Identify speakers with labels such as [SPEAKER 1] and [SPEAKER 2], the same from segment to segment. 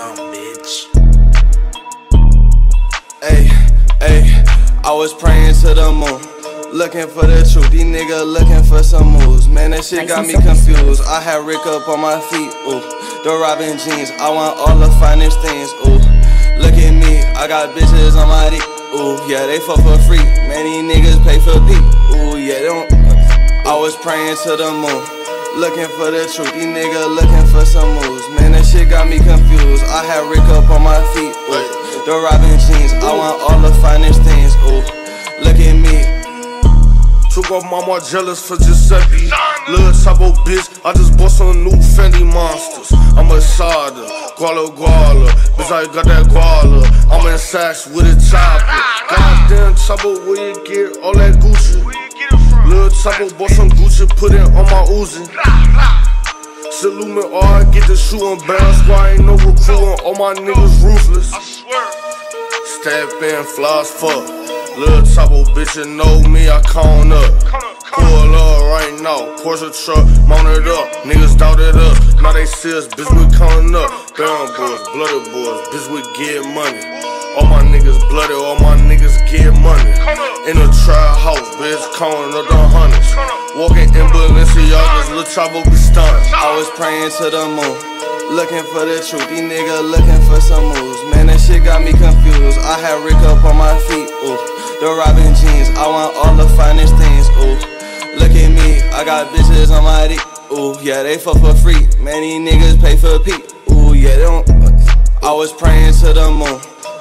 [SPEAKER 1] dumb bitch.
[SPEAKER 2] Hey, hey, I was praying to the moon. Looking for the truth, these niggas looking for some moves. Man, that shit got me confused. I had Rick up on my feet, ooh. The Robin jeans, I want all the finest things, ooh. Look at me, I got bitches on my dick, ooh. Yeah, they fuck for free. Man, these niggas pay for peep, ooh. Yeah, they don't. I was praying to the moon. Looking for the truth, these niggas looking for some moves. Man, that shit got me confused. I had Rick up on my feet, ooh. The Robin jeans, I want all the finest things, ooh. Look at me,
[SPEAKER 3] Took off my Margielas for Giuseppe. Little typo bitch, I just bought some new Fendi monsters. I'm a Sada, Guala Guala. Bitch, I got that Guala. I'm in Saks with a chopper. Goddamn trouble, where you get all that Gucci? Little typo bought some Gucci, put it on my Uzi. Salute or I get the shooting bounce. Why ain't no recruiting? All my niggas ruthless. I swear. Step in, flaws fuck. Little typo bitch, you know me, I count up. Pull up right now, Porsche truck, mount it up. Niggas doubt it up, now they see us, bitch, we counting up. Down boys, blooded boys, bitch, we get money. All my niggas bloody, all my niggas get money. In a trap house, bitch, counting up the hundreds. Walking in Balenciagas, Lil Chavo be stunned.
[SPEAKER 2] I was praying to the moon, looking for the truth. These niggas looking for some moves. Man, that shit got me confused. I had Rick up on my feet, ooh. The Robin jeans, I want all the finest things, ooh. Look at me, I got bitches on my dick, ooh. Yeah, they fuck for free. Man, these niggas pay for a peep, ooh. Yeah, they don't. I was praying to the moon.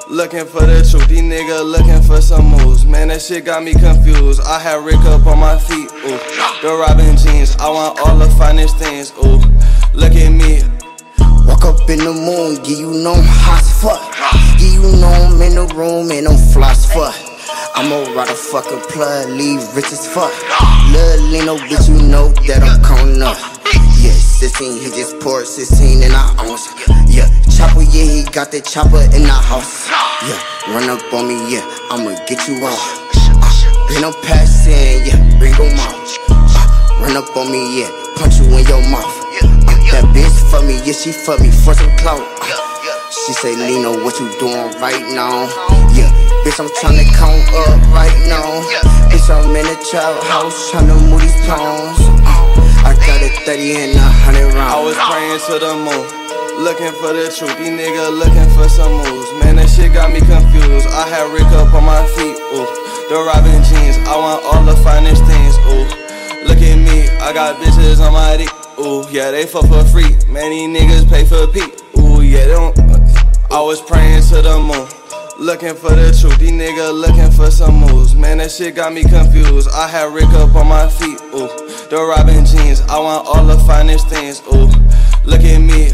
[SPEAKER 2] Looking for the truth, these niggas looking for some moves. Man, that shit got me confused. I had Rick up on my feet, ooh. The Robin jeans, I want all the finest things, ooh. Look at me,
[SPEAKER 4] Walk up in the moon, give you know I'm hot as fuck. Give you know I'm in the room and I'm fly as fuck. I'ma ride a fucking plug, leave rich as fuck. Lil' Lino, bitch, you know that I'm counting up. Yeah, 16, he just poured 16 in our ounce. Yeah, chopper, yeah, he got the chopper in the house. Yeah, run up on me, yeah, I'ma get you out. Uh, been on passing, yeah, bring 'em out. Uh, run up on me, yeah, punch you in your mouth. That bitch for me, yeah, she for me for some clout. Uh, she say, Lino, what you doing right now? Yeah, bitch, I'm tryna count up right now. Bitch, I'm in the trap house tryna move these pounds. I got a 30 and a 100 rounds.
[SPEAKER 2] I was praying to the moon, looking for the truth. These niggas looking for some moves. Man, that shit got me confused. I had Rick up on my feet, ooh. The Robin jeans, I want all the finest things, ooh. Look at me, I got bitches on my dick, ooh. Yeah, they fuck for free. Man, these niggas pay for peep, ooh. Yeah, they don't. I was praying to the moon. Looking for the truth, these niggas looking for some moves. Man, that shit got me confused. I had Rick up on my feet, ooh. The Robin jeans, I want all the finest things, ooh. Look at me,